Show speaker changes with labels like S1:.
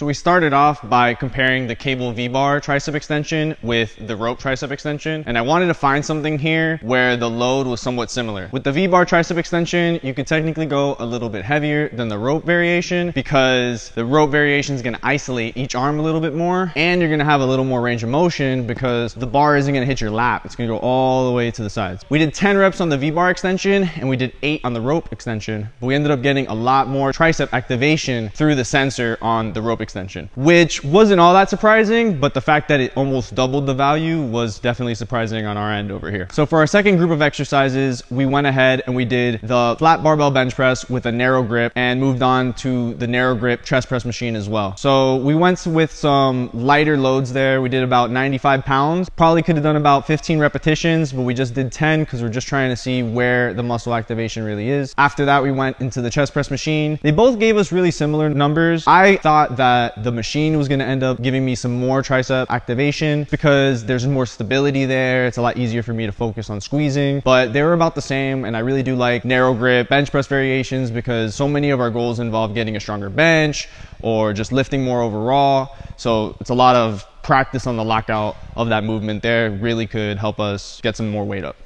S1: So we started off by comparing the cable V-bar tricep extension with the rope tricep extension. And I wanted to find something here where the load was somewhat similar. With the V-bar tricep extension, you could technically go a little bit heavier than the rope variation because the rope variation is gonna isolate each arm a little bit more and you're gonna have a little more range of motion because the bar isn't gonna hit your lap. It's gonna go all the way to the sides. We did 10 reps on the V-bar extension and we did eight on the rope extension, but we ended up getting a lot more tricep activation through the sensor on the rope extension, which wasn't all that surprising, but the fact that it almost doubled the value was definitely surprising on our end over here. So for our second group of exercises, we went ahead and we did the flat barbell bench press with a narrow grip and moved on to the narrow grip chest press machine as well. So we went with some lighter loads there. We did about 95 pounds. Probably could have done about 15 repetitions, but we just did 10 because we're just trying to see where the muscle activation really is. After that, we went into the chest press machine. They both gave us really similar numbers. I thought that the machine was gonna end up giving me some more tricep activation because there's more stability there. It's a lot easier for me to focus on squeezing, but they were about the same. And I really do like narrow grip bench press variations because so many of our goals involve getting a stronger bench or just lifting more overall. So it's a lot of practice on the lockout of that movement there really could help us get some more weight up.